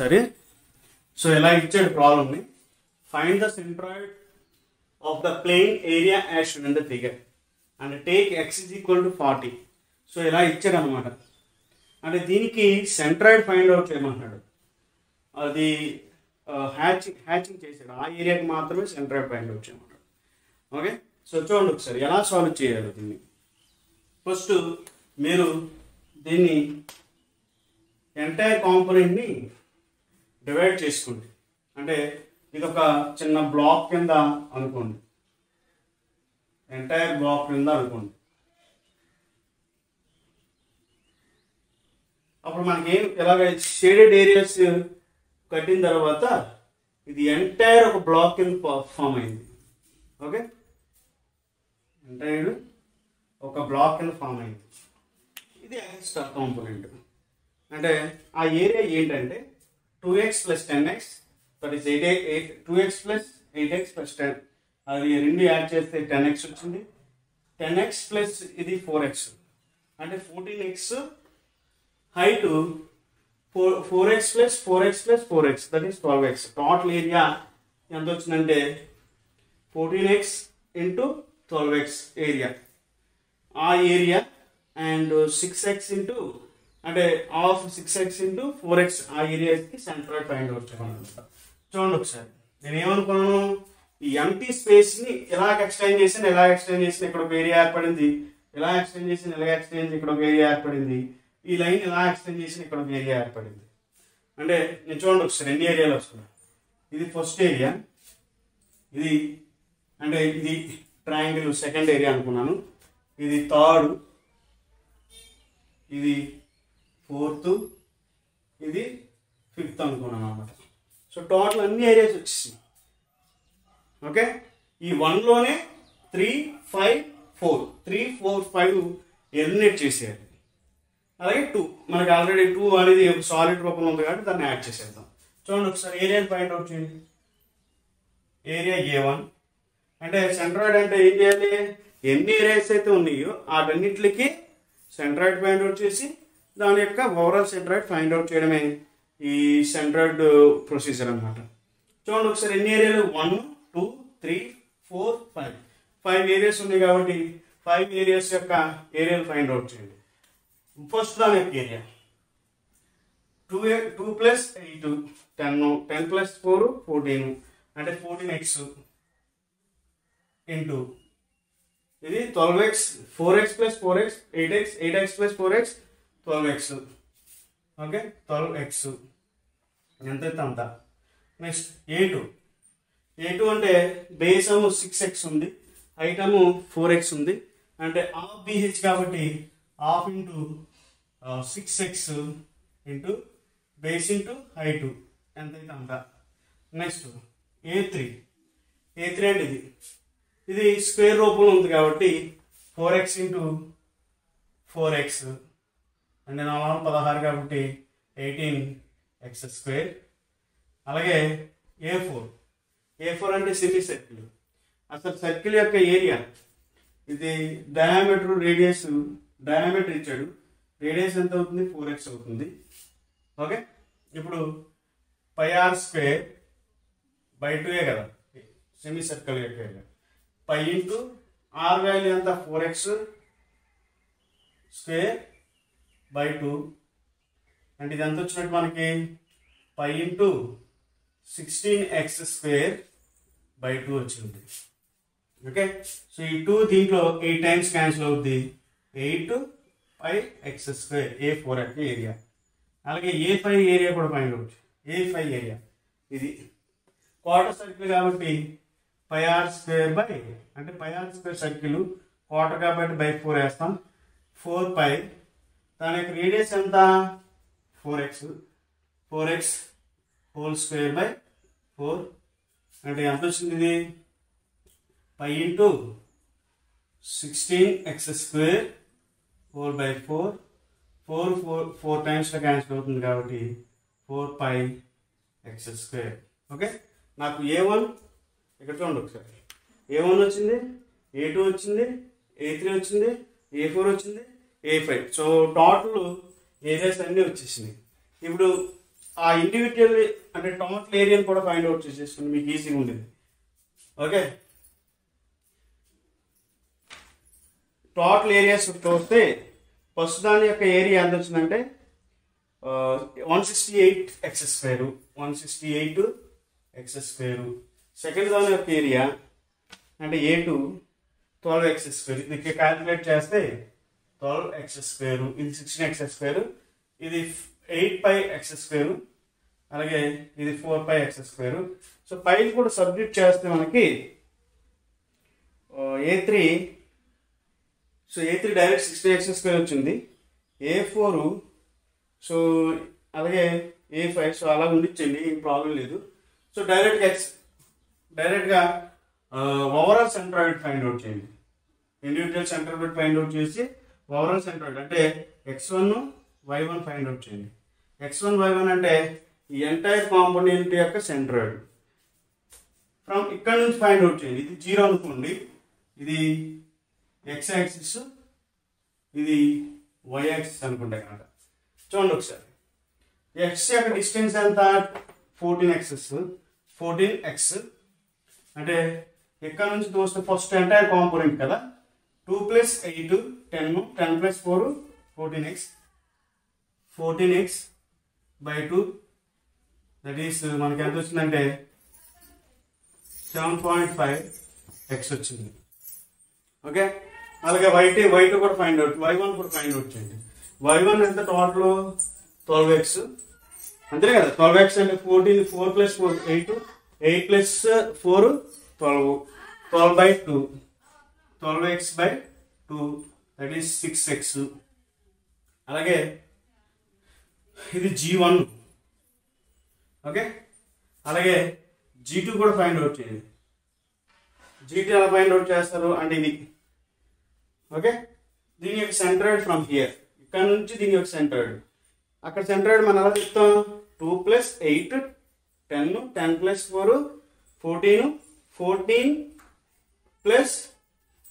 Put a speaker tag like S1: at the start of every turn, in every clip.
S1: సరే? సో ఇలా ఇచ్చాడు ప్రాబ్లమ్ని? Find the centroid of the plane area as in the figure and take X is equal to forty so ఇలా ఇచ్చాడు అనమాట అంటే దీనికి సెంట్రాయిడ్ ఫైండ్ అవుట్ చేయమన్నాడు అది హ్యాచింగ్ హ్యాచింగ్ చేశాడు. ఆ ఏరియాకి మాత్రమే సెంట్రాయిడ్ ఫైండ్ అవుట్ చేయమన్నాడు ఓకే సో చూడండి ఒకసారి ఎలా సాల్వ్ చేయాలి దీన్ని. ఫస్ట్ మీరు దీన్ని ఎంటైర్ కాంపోనెంట్ని డివైడ్ చేసుకోండి. అంటే ఇది ఒక చిన్న బ్లాక్ కింద అనుకోండి. ఎంటైర్ బ్లాక్ కింద అనుకోండి. అప్పుడు మనకి ఇలాగ ఎలాగ షేడెడ్ ఏరియాస్ కట్టిన తర్వాత ఇది ఎంటైర్ ఒక బ్లాక్ కింద ఫామ్ అయింది. ఓకే ఎంటైర్ ఒక బ్లాక్ కింద ఫామ్ అయింది. ఇది ఎక్స్ట్రా కాంపోనెంట్ అంటే ఆ ఏరియా ఏంటంటే two X plus ten X that is eight eight two X plus eight X plus ten అది రెండు యాడ్ చేస్తే టెన్ ఎక్స్ వచ్చింది. టెన్ ఎక్స్ ప్లస్ ఇది ఫోర్ ఎక్స్ అంటే fourteen X height four four X plus four X plus four X that is twelve X total area ఎంత వచ్చిందంటే fourteen X into twelve X area ఆ area and six X into అంటే half six X into four X ఆ ఏరియాకి centroid find out చేయమన్నమాట చూడండి ఒకసారి. నేను ఏమనుకున్నాను? ఈ ఎంటీ స్పేస్ని ఎలా ఎక్స్టెండ్ చేసిన ఎలా ఎక్స్టెండ్ చేసిన ఇక్కడ ఒక ఏరియా ఏర్పడింది. ఎలా ఎక్స్టెండ్ చేసిన ఎలా ఎక్స్టెండ్ ఇక్కడ ఒక ఏరియా ఏర్పడింది. ఈ లైన్ ఎలా ఎక్స్టెండ్ చేసిన ఇక్కడ ఒక ఏరియా ఏర్పడింది. అంటే నేను చూడండి ఒకసారి ఎన్ని ఏరియాలు వస్తున్నాయి. ఇది ఫస్ట్ ఏరియా ఇది అంటే ఇది ట్రయాంగిల్ సెకండ్ ఏరియా అనుకున్నాను. ఇది థర్డ్ ఇది ఫోర్త్. ఇది ఫిఫ్త్ అనుకున్నాను అనమాట సో టోటల్ అన్ని ఏరియాస్ వచ్చేసింది ఓకే? ఈ వన్లోనే three five four three four five eliminate చేసేయాలి. అలాగే టూ మనకి ఆల్రెడీ టూ అనేది సాలిడ్ రూపంలో ఉంది కాబట్టి దాన్ని యాడ్ చేసేద్దాం. చూడండి ఒకసారి ఏరియాని ఫైండ్ అవుట్ చేయండి. ఏరియా ఏ వన్ అంటే సెంట్రాయిడ్ అంటే ఏం చేయాలి? ఎన్ని ఏరియాస్ అయితే ఉన్నాయో వాటన్నిటికి సెంట్రాయిడ్ ఫైండ్ అవుట్ చేసి దాని యొక్క ఓవరాల్ సెంట్రాయిడ్ ఫైండ్ అవుట్ చేయడమే ఈ సెంట్రాయిడ్ ప్రొసీజర్ అనమాట చూడండి ఒకసారి ఎన్ని ఏరియాలు one two three four five five areas ఉన్నాయి కాబట్టి ఫైవ్ ఏరియాస్ యొక్క ఏరియాలు ఫైండ్ అవుట్ చేయండి. ఫస్ట్ దాని యొక్క area two A two plus eight ten ten plus four fourteen అంటే ఫోర్టీన్ ఎక్స్ ఇంటూ ఇది twelve X four X plus four X eight X eight X plus four X twelve X okay twelve X ఎంత అయితే అంత. Next A two A two అంటే base ఏమో six X ఉంది. Height four X ఉంది. అంటే half BH కాబట్టి half into six X into base into height ఎంత అయితే అంత. Next A three A three అంటే ఇది. ఇది స్క్వేర్ రూపంలో ఉంది కాబట్టి four x into four x అంటే నాలుగు పదహారు కాబట్టి ఎయిటీన్ ఎక్స్ స్క్వేర్. అలాగే ఏ ఫోర్. ఏ ఫోర్ అంటే సెమీ సర్కిల్. అసలు సర్కిల్ యొక్క ఏరియా ఇది డయామీటర్ రేడియస్ డయామీటర్ ఇచ్చాడు. రేడియస్ ఎంత అవుతుంది? ఫోర్ ఎక్స్ అవుతుంది. ఓకే? ఇప్పుడు పై ఆర్ స్క్వేర్ బై టూయే కదా? సెమీ సర్కిల్ యొక్క area. Pi into r value ఎంత? Four x square. By two. అంటే ఇది ఎంత వచ్చినట్టు మనకి? Pi into sixteen x square by two వచ్చింది. ఓకే? సో ఈ టూ దీంట్లో ఎయిట్ టైమ్స్ క్యాన్సిల్ అవుద్ది? Eight five x square A four అంటే ఏరియా. అలాగే ఏ ఫైవ్ ఏరియా కూడా find out. A five area? ఇది క్వార్టర్ సర్కిల్ కాబట్టి పై ఆర్ స్క్వేర్ బై అంటే pi r square circle quarter కాబట్టి బై ఫోర్ వేస్తాం. Four pi దాని యొక్క రేడియస్ ఎంత? Four x. Four x whole square by four. అంటే ఎంత వచ్చింది ఇది? Pi into sixteen x square four by four. Four four four టైమ్స్లో క్యాన్సిల్ అవుతుంది కాబట్టి four pi x square. Okay? నాకు ఏ వన్ ఇక్కడ చూడండి ఒకసారి. ఏ వన్ వచ్చింది? ఏ టూ వచ్చింది? ఏ త్రీ వచ్చింది? ఏ ఫోర్ వచ్చింది? A five so total areas అన్నీ వచ్చేసినాయి. ఇప్పుడు ఆ ఇండివిజువల్ అంటే టోటల్ ఏరియాని కూడా ఫైండ్ అవుట్ చేసేస్తుంది మీకు ఈజీగా ఉండేది. ఓకే టోటల్ ఏరియాస్ చూస్తే ఫస్ట్ దాని యొక్క ఏరియా ఎంత వచ్చిందంటే one sixty eight x square one sixty eight x square second దాని యొక్క ఏరియా అంటే A two twelve x square ఇది క్యాలిక్యులేట్ చేస్తే ట్వెల్వ్ ఎక్స్ స్క్వేర్ ఇది సిక్స్టీన్ ఎక్స్ స్క్వేర్ ఇది ఎయిట్ పై ఎక్స్ స్క్వేర్ అలాగే ఇది four pi x square so పైన కూడా సబ్జెక్ట్ చేస్తే మనకి A three so A three direct sixty x square వచ్చింది. ఏ ఫోర్ సో అలాగే ఏ ఫైవ్ సో అలా ఉండిచ్చండి ఏం ప్రాబ్లం లేదు. సో డైరెక్ట్గా ఎక్స్ డైరెక్ట్గా ఓవరాల్ సెంట్రాయిడ్ ఫైండ్ అవుట్ చేయండి. ఇండివిజువల్ సెంట్రాయిడ్ ఫైండ్ అవుట్ చేసి ఓవరాల్ సెంట్రాయిడ్ అంటే x one y one find out చేయండి. ఎక్స్ వన్ వై వన్ అంటే ఈ ఎంటైర్ కాంపోనెంట్ యొక్క సెంట్రాయిడ్ ఫ్రమ్ ఇక్కడ నుంచి ఫైండ్ అవుట్ చేయండి. ఇది జీరో అనుకోండి. ఇది ఎక్స్ యాక్సిస్ ఇది వై యాక్సిస్ అనుకుంటే కనుక. చూడండి ఒకసారి. ఎక్స్ యొక్క డిస్టెన్స్ ఎంత? ఫోర్టీన్ ఎక్సెస్ ఫోర్టీన్ ఎక్స్ అంటే ఇక్కడ నుంచి చూస్తే ఫస్ట్ ఎంటైర్ కాంపోనెంట్ కదా? Two plus eight ten ten plus four fourteen x. Fourteen x by two. That is మనకి ఎంత వచ్చిందంటే సెవెన్ పాయింట్ ఫైవ్ ఎక్స్ వచ్చింది. ఓకే అలాగే వైట్ వై టూ కూడా ఫైండ్ అవుట్ వై వన్ కూడా ఫైండ్ అవుట్ చేయండి. వై వన్ ఎంత టోటల్ ట్వెల్వ్ ఎక్స్ అంతే కదా? ట్వెల్వ్ ఎక్స్ అంటే fourteen four plus four eight eight plus four twelve twelve by two twelve x by two that is six x అలాగే ఇది G one okay అలాగే G two కూడా find out చేయండి. G two ఎలా find out చేస్తారు అంటే ఇది. Okay దీని యొక్క సెంట్రాయిడ్ ఫ్రమ్ హియర్ ఇక్కడ నుంచి దీని యొక్క సెంట్రాయిడ్ అక్కడ సెంట్రాయిడ్ మనం ఎలా చెప్తాం? Two plus eight ten ten plus four fourteen fourteen plus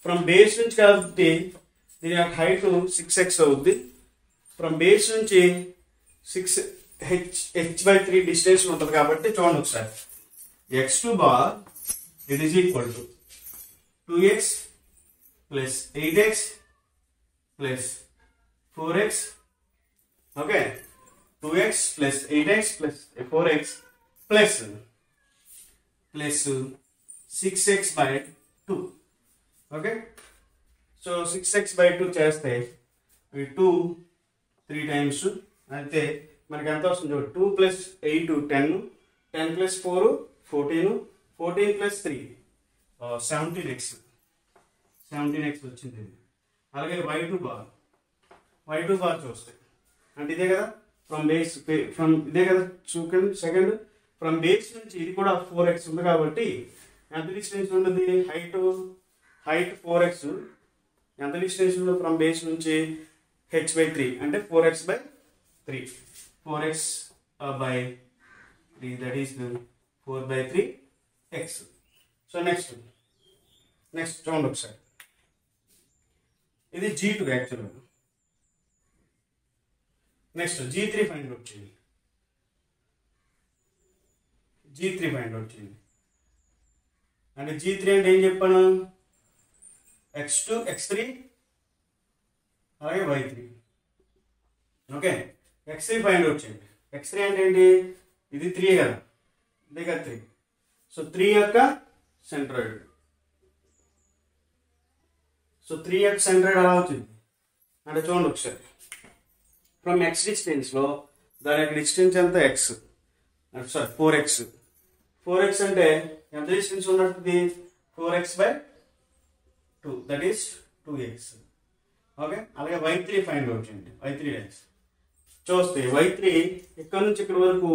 S1: from base నుంచి కాబట్టి దీని యొక్క హైట్ సిక్స్ ఎక్స్ అవుద్ది. ఫ్రమ్ బేస్ నుంచి six h h by three distance ఉంటుంది కాబట్టి చూడండి ఒకసారి. X two bar it is equal to two x plus eight x plus four x okay two x plus eight x plus four x plus plus six x by two okay so six x by two చేస్తే two three times అయితే మనకి ఎంత వస్తుంది చూడు? Two plus eight ten ten plus four fourteen fourteen plus three seventeen x seventeen x వచ్చింది. అలాగే y two bar y two bar చూస్తే. అంటే ఇదే కదా? ఫ్రమ్ బేస్ ఫ్రమ్ ఇదే కదా? సెకండ్ సెకండ్ ఫ్రమ్ బేస్ నుంచి ఇది కూడా ఫోర్ ఎక్స్ ఉంది కాబట్టి ఎంత డిస్టెన్స్ ఉంటుంది? Height height four x. ఎంత డిస్టెన్స్ ఫ్రమ్ బేస్ నుంచి? H by three. అంటే four x by three. Four x by three. That is four by three x. So next next చూడండి ఒకసారి. ఇది జీ టూ యాక్చువల్గా next G three find out చేయండి. G three find out చేయండి. అంటే G three అంటే ఏం చెప్పాను? ఎక్స్ టూ ఎక్స్ త్రీ అలాగే y three okay x three find out చేయండి ఎక్స్ త్రీ అంటే ఏంటి? ఇది త్రీ కదా. ఇదే కదా త్రీ సో త్రీ యొక్క సెంట్రాయిడ్ సో త్రీ యొక్క సెంట్రాయిడ్ ఎలా అవుతుంది అంటే చూడండి ఒకసారి. ఫ్రమ్ ఎక్స్ డిస్టెన్స్లో దాని యొక్క డిస్టెన్స్ ఎంత? X sorry four x four x అంటే ఎంత డిస్టెన్స్ ఉన్నట్టుంది? Four x by two that is two x okay అలాగే వై త్రీ ఫైండ్ అవుట్ చేయండి. వై త్రీ ఎక్స్ చూస్తే వై త్రీ ఇక్కడ నుంచి ఇక్కడ వరకు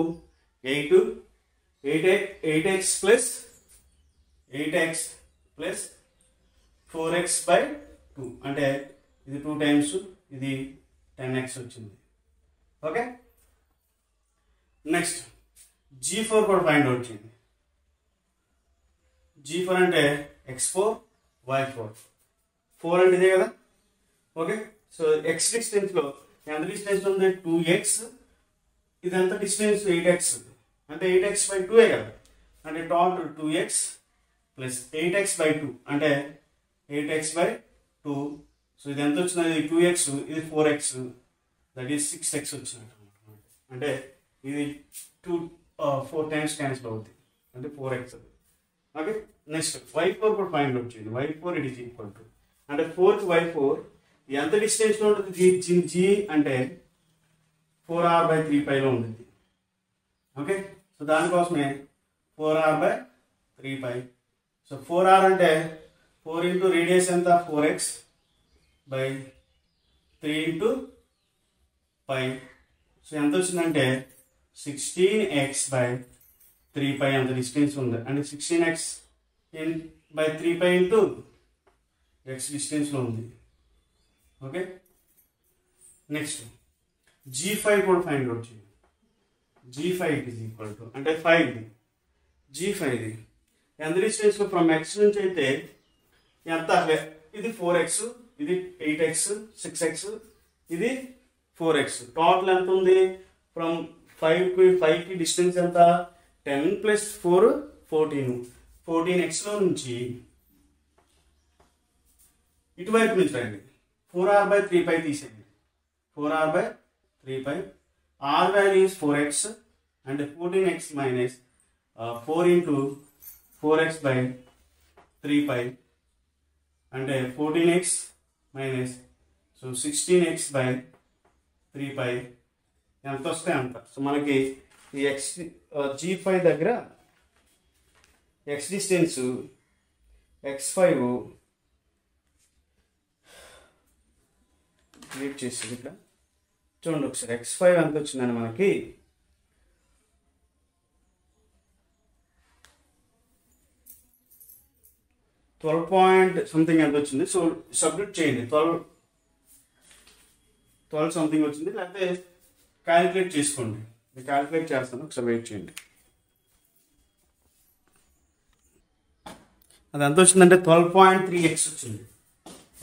S1: eight eight eight x plus eight x plus four x by two అంటే ఇది టూ టైమ్స్ ఇది టెన్ ఎక్స్ వచ్చింది. ఓకే నెక్స్ట్ జీ ఫోర్ కూడా ఫైండ్ అవుట్ చేయండి. జీ ఫోర్ అంటే x four y four four అంటే ఇదే కదా? ఓకే సో ఎక్స్ డిస్టెన్స్లో ఎంత డిస్టెన్స్ ఉంది టూ ఎక్స్ ఇదంతా డిస్టెన్స్ ఎయిట్ ఎక్స్ అంటే ఎయిట్ ఎక్స్ బై టూ కదా? అంటే total two x plus eight x by two అంటే eight x by two so ఇది ఎంత వచ్చింది? టూ ఎక్స్ ఇది four x that is six x వచ్చినట్టు అంటే ఇది టూ ఫోర్ టైమ్స్ క్యాన్సిల్ అవుతుంది అంటే ఫోర్ ఎక్స్ అది ఓకే నెక్స్ట్ వై ఫోర్ కూడా ఫైండ్ వచ్చింది y four it is equal to అంటే ఫోర్త్ వై ఫోర్ ఎంత డిస్టెన్స్లో ఉంటుంది? జీ జీ జీ అంటే ఫోర్ ఆర్ బై త్రీ పైలో ఉంటుంది. ఓకే సో దానికోసమే four r by three pi so four r అంటే ఫోర్ ఇంటూ రేడియస్ ఎంత? Four x by three into pi so ఎంత వచ్చిందంటే sixteen x by three pi అంత distance ఉంది. అంటే sixteen x by three pi into x డిస్టెన్స్లో ఉంది. Okay next G five కూడా ఫైండ్ అవుట్ చేయండి. G five is equal to అంటే ఫైవ్ ఇది. జీ ఫైవ్ ఇది. ఎంత డిస్టెన్స్లో ఫ్రమ్ ఎక్స్ నుంచి అయితే ఎంత? ఇది ఫోర్ ఎక్స్ ఇది ఎయిట్ ఎక్స్ సిక్స్ ఎక్స్ ఇది ఫోర్ ఎక్స్ టోటల్ ఎంత ఉంది? ఫ్రమ్ ఫైవ్కి ఫైవ్కి డిస్టెన్స్ ఎంత? Ten plus four fourteen fourteen ఎక్స్లో నుంచి ఇటువైపు నుంచి రండి. Four r by three pi తీసేయండి. Four r by three pi. R values four x అంటే fourteen x minus four into four x by three pi. అంటే fourteen x minus so sixteen x by three pi. ఎంత వస్తాయి అంత? So మనకి ఈ x G five దగ్గర x distance x five click చేసింది ఇక్కడ. చూడండి ఒకసారి ఎక్స్ ఫైవ్ ఎంత వచ్చిందని మనకి. ట్వెల్వ్ పాయింట్ సంథింగ్ ఎంత వచ్చింది? సో సబ్మిట్ చేయండి. ట్వెల్వ్ ట్వెల్వ్ సంథింగ్ వచ్చింది. లేకపోతే క్యాలిక్యులేట్ చేసుకోండి. నేను క్యాలిక్యులేట్ చేస్తాను. ఒకసారి వెయిట్ చేయండి. అది ఎంత వచ్చిందంటే ట్వెల్వ్ పాయింట్ త్రీ ఎక్స్ వచ్చింది.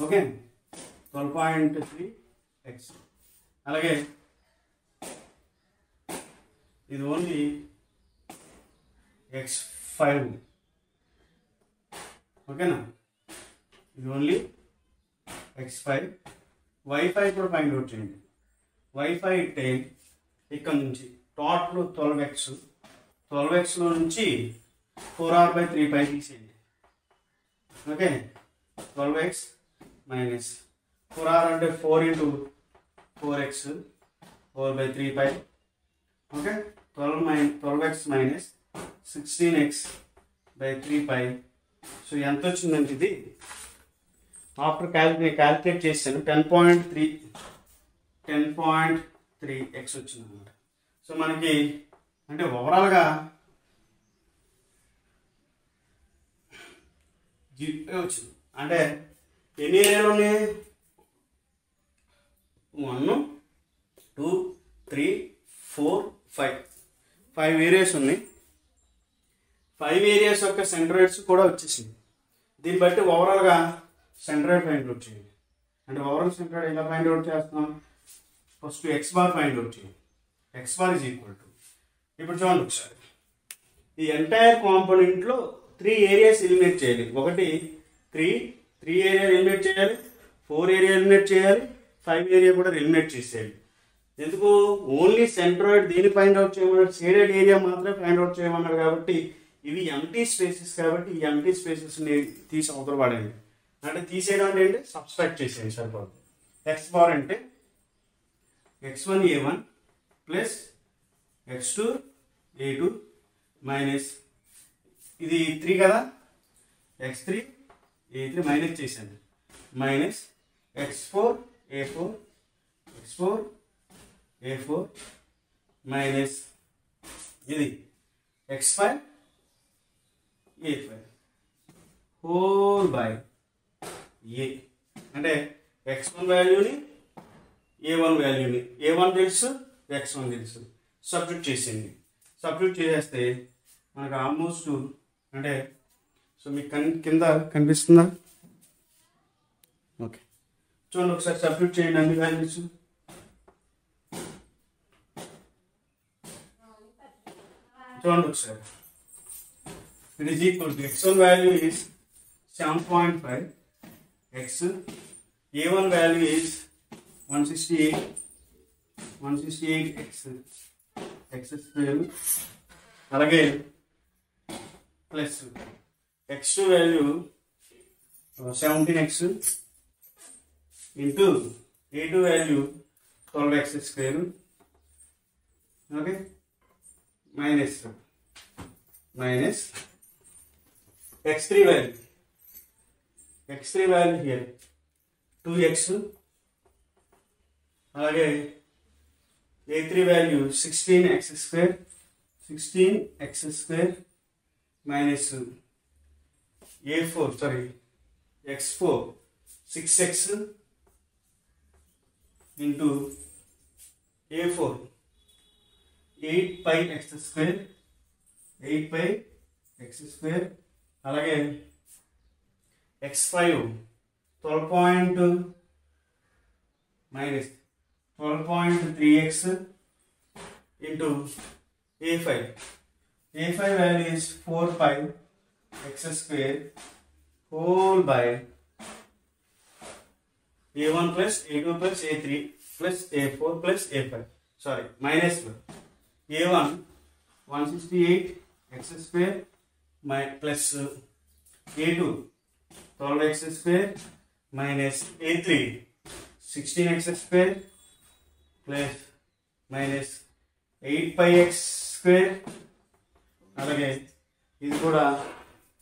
S1: Okay twelve point three x అలాగే ఇది ఓన్లీ ఎక్స్ ఫైవ్ ఓకేనా ఇది only x five y five కూడా ఫైండ్ అవుట్ చేయండి. వైఫై టెన్ ఇక్కడ నుంచి టోటల్ ట్వెల్వ్ ఎక్స్ ట్వెల్వ్ ఎక్స్లో నుంచి four r by three pi తీసేయండి. Okay. Twelve x minus four r అంటే four into four x four by three pi okay. Twelve mine twelve x minus sixteen x by three pi so ఎంత వచ్చిందంటే ఇది? After calculate calculate చేశాను ten point three ten point three x వచ్చిందన్నమాట. So మనకి అంటే ఓవరాల్గా జీపే వచ్చింది? అంటే ఎన్ని ఏరియాలు ఉన్నాయి? One two three four five. Five areas ఉన్నాయి. ఫైవ్ ఏరియాస్ యొక్క సెంట్రాయిడ్స్ కూడా వచ్చేసింది. దీన్ని బట్టి ఓవరాల్గా సెంట్రాయిడ్ ఫైండ్ అవుట్ చేయండి. అంటే ఓవరాల్ సెంట్రాయిడ్ ఎలా ఫైండ్ అవుట్ చేస్తున్నాం? First x bar find out చేయండి. X bar is equal to ఇప్పుడు చూడండి ఒకసారి. ఈ ఎంటైర్ కాంపోనెంట్లో త్రీ ఏరియాస్ ఎలిమినేట్ చేయాలి. ఒకటి త్రీ త్రీ ఏరియా ఎలిమినేట్ చేయాలి ఫోర్ ఏరియా ఎలిమినేట్ చేయాలి ఫైవ్ ఏరియా కూడా ఎలిమినేట్ చేసేయాలి. ఎందుకు? ఓన్లీ సెంట్రాయిడ్ దీన్ని ఫైండ్ అవుట్ చేయమన్నాడు? షేడెడ్ ఏరియా మాత్రమే ఫైండ్ అవుట్ చేయమన్నాడు కాబట్టి ఇవి ఎంటీ స్పేసెస్ కాబట్టి ఈ ఎంటీ స్పేసెస్ని తీసి అవతల పడండి అంటే తీసేయడం అంటే ఏంటి సబ్స్ట్రాక్ట్ చేసేయండి సరిపోతుంది ఎక్స్ బార్ అంటే x one A one plus x two A two minus ఇది త్రీ కదా? X three A three minus చేశాను minus x four A four x four A four minus ఇది. X five A five whole by A అంటే X one వాల్యూని A one వాల్యూని A one తెలుసు x one తెలుసు. Subject చేసింది subject చేసేస్తే మనకు ఆల్మోస్ట్ అంటే సో మీకు కన్ కింద కనిపిస్తుందా? ఓకే. చూడండి ఒకసారి సబ్మిట్ చేయండి అన్ని వాల్యూస్ చూడండి ఒకసారి. It is equal to x one value is seven point five x A one value is one sixty eight one sixty eight x x square అలాగే plus x value seventeen x into A two value twelve x square. Okay? Minus minus x three value. X three value here two x. అలాగే A three value? Sixteen x square. Sixteen x square. Minus A four sorry x four six x into A four eight pi X square eight pi X square అలాగే x five twelve point minus twelve point three x into A five A5 value is 4 pi x square whole by A1 plus A2 plus A3 plus A4 plus A5 sorry minus 1 A1 168 x square my plus uh, A2 12 x square minus A3 16 x square plus minus 8 pi x square అలాగే ఇది కూడా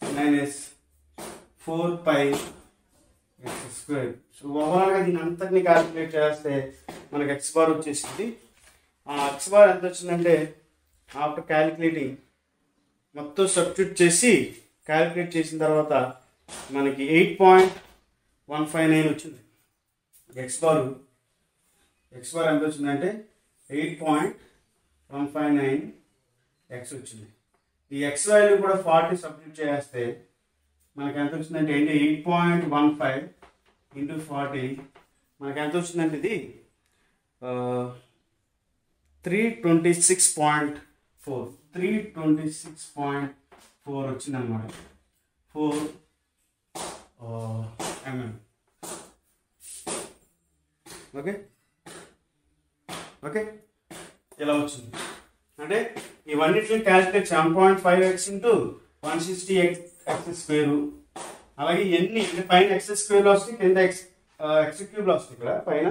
S1: minus four పై X square so ఓవరాల్గా దీని అంతటిని calculate చేస్తే మనకు X bar వచ్చేసింది. ఆ ఎక్స్ బార్ ఎంత వచ్చిందంటే ఆఫ్టర్ క్యాలిక్యులేటింగ్ మొత్తం సబ్స్టిట్యూట్ చేసి క్యాలిక్యులేట్ చేసిన తర్వాత మనకి eight point one five nine వచ్చింది. ఎక్స్ బార్ ఎక్స్ బార్ ఎంత వచ్చిందంటే eight point one five nine x వచ్చింది. ఈ ఎక్స్ వాల్యూ కూడా ఫార్టీ సబ్స్టిట్యూట్ చేస్తే మనకి ఎంత వచ్చిందంటే ఏంటి? Eight point one five into forty. మనకి ఎంత వచ్చిందంటే ఇది three twenty six point four three twenty six point four వచ్చిందన్నమాట. ఫోర్ ఎంఎం ఓకే ఓకే ఇలా వచ్చింది. అంటే ఇవన్నిటిని calculate seven point five X into one sixty x x square అలాగే ఎన్ని అంటే పైన ఎక్స్ స్క్వేర్లో వస్తాయి కింద ఎక్స్ ఎక్స్ క్యూబ్లు వస్తాయి ఇక్కడ పైన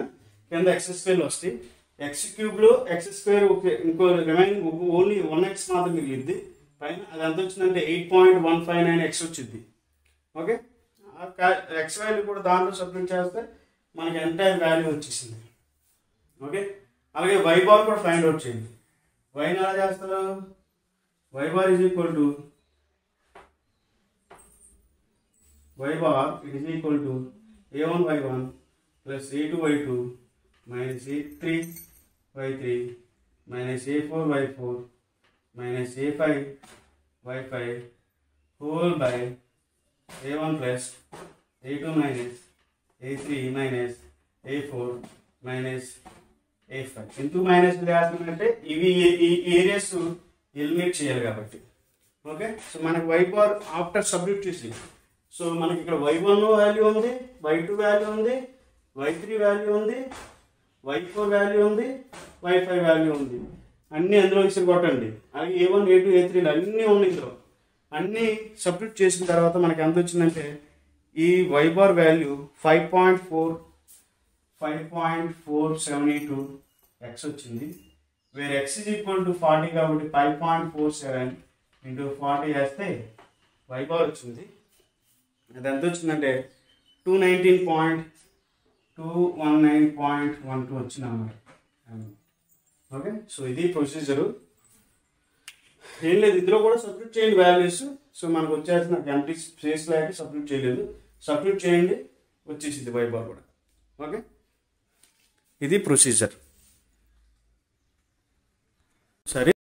S1: కింద ఎక్స్ స్క్వేర్లు వస్తాయి. ఎక్స్ క్యూబ్లో ఎక్స్ స్క్వేర్ ఇంకో రిమైనింగ్ ఓన్లీ వన్ ఎక్స్ మాత్రం మిగిలిద్ది పైన అది ఎంత వచ్చిందంటే eight point one five nine x వచ్చింది. ఓకే? ఎక్స్ వాల్యూ కూడా దాంట్లో సబ్మిట్ చేస్తే మనకి ఎంటైర్ వాల్యూ వచ్చేసింది. ఓకే? అలాగే వైబార్ కూడా ఫైండ్ అవుట్ చేయండి. వైని ఎలా చేస్తారు y bar is equal to y bar it is equal to A one y one plus A two y two minus A three Y three minus A four Y four minus A five Y five whole by A one plus A two minus A three minus A four minus A five ఎందుకు minus చేస్తుందంటే ఇవి ఈ areas eliminate చేయాలి కాబట్టి. Okay so మనకి why bar after submit చేసి so మనకి ఇక్కడ వై వన్ వాల్యూ ఉంది వై టూ వాల్యూ ఉంది వై త్రీ వాల్యూ ఉంది వై ఫోర్ వాల్యూ ఉంది వై ఫైవ్ వాల్యూ ఉంది. అన్నీ అందులో ఇచ్చి కొట్టండి. అలాగే ఏ వన్ ఏ టూ ఏ త్రీలు అన్నీ ఉన్నాయి ఇందులో. అన్నీ సబ్మిట్ చేసిన తర్వాత మనకి ఎంత వచ్చిందంటే ఈ y bar value five point four five point four seven eight x వచ్చింది. వేరే x is equal to forty కాబట్టి five point four seven into forty వేస్తే వై వచ్చింది. అది ఎంత వచ్చిందంటే two nineteen point two one nine point one two వచ్చింది అన్నమాట. Um, ఓకే సో ఇది ప్రొసీజరు ఏం లేదు ఇందులో కూడా సబ్మిట్ చేయండి వాల్యూస్ సో మనకు వచ్చేసిన ఎంటీ స్పేస్ లేక సబ్మిట్ చేయలేదు. సబ్మిట్ చేయండి వచ్చేసింది వైబార్ కూడా. ఓకే ఇది ప్రొసీజర్. సరే.